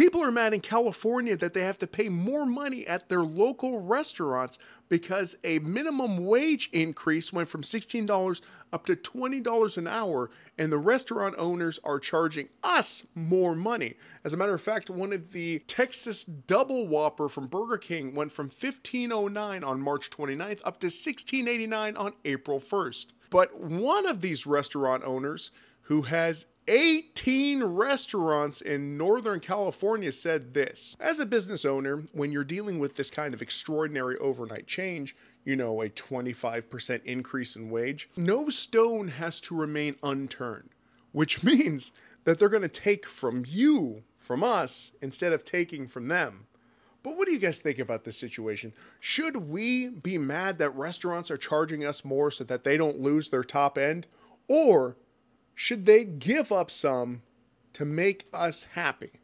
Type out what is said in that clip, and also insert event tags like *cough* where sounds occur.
People are mad in California that they have to pay more money at their local restaurants because a minimum wage increase went from $16 up to $20 an hour, and the restaurant owners are charging us more money. As a matter of fact, one of the Texas Double Whopper from Burger King went from $15.09 on March 29th up to $16.89 on April 1st. But one of these restaurant owners who has 18 restaurants in Northern California said this As a business owner, when you're dealing with this kind of extraordinary overnight change, you know, a 25% increase in wage, no stone has to remain unturned, which *laughs* means that they're going to take from you, from us, instead of taking from them. But what do you guys think about this situation? Should we be mad that restaurants are charging us more so that they don't lose their top end? Or should they give up some to make us happy?